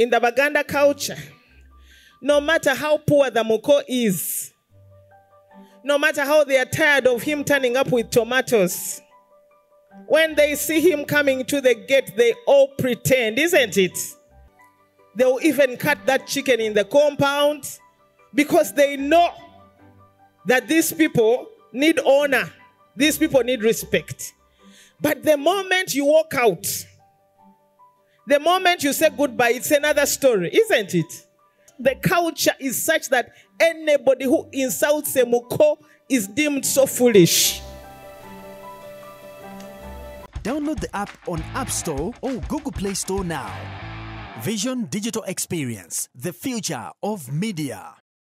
in the Baganda culture, no matter how poor the Muko is, no matter how they are tired of him turning up with tomatoes, when they see him coming to the gate, they all pretend, isn't it? They'll even cut that chicken in the compound because they know that these people need honor, these people need respect. But the moment you walk out, the moment you say goodbye, it's another story, isn't it? The culture is such that anybody who insults a Muko is deemed so foolish. Download the app on App Store or Google Play Store now. Vision Digital Experience, the future of media.